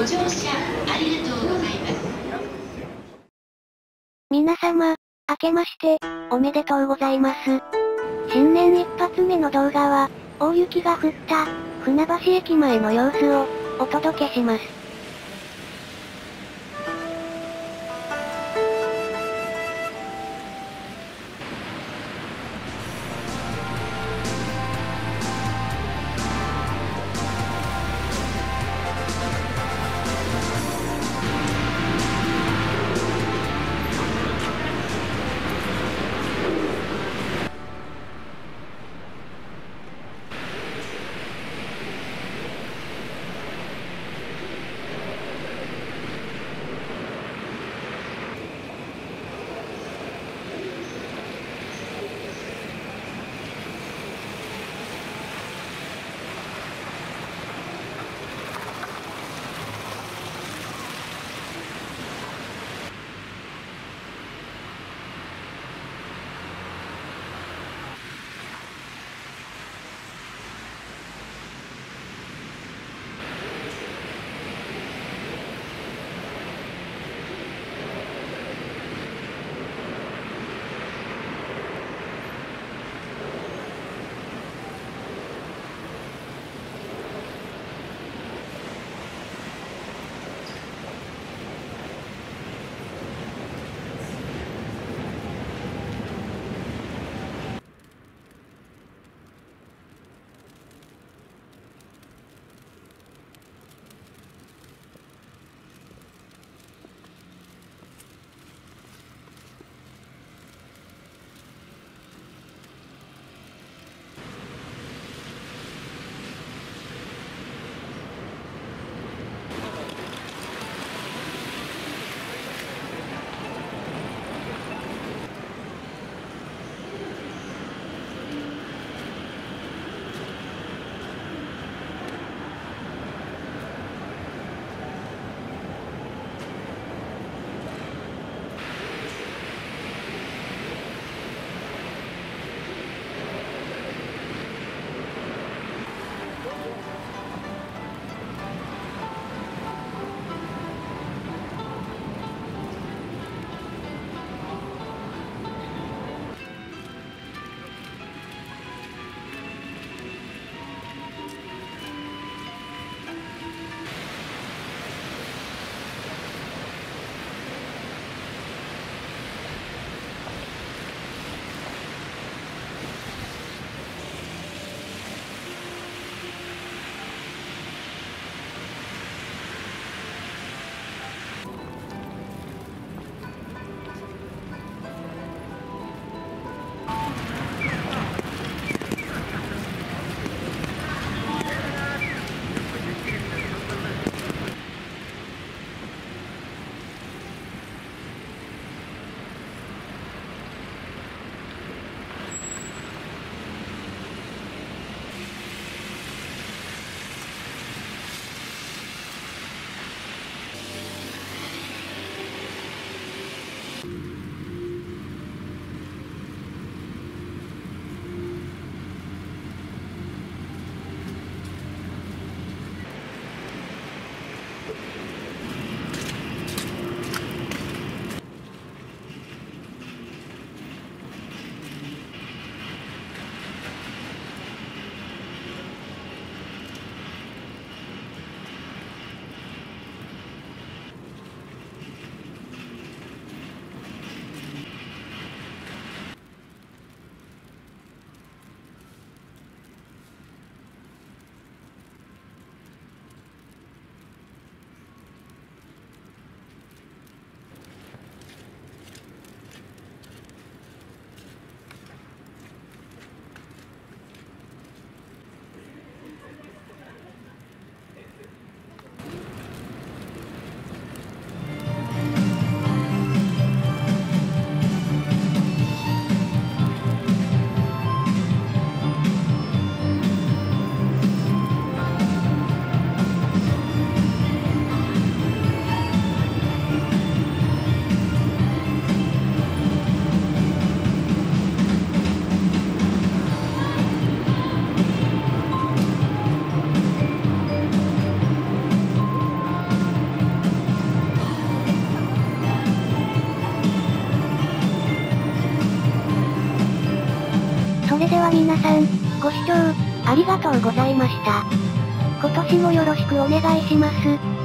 ご乗車ありがとうございます。皆様、明けまして、おめでとうございます。新年一発目の動画は、大雪が降った、船橋駅前の様子を、お届けします。それでは皆さん、ご視聴、ありがとうございました。今年もよろしくお願いします。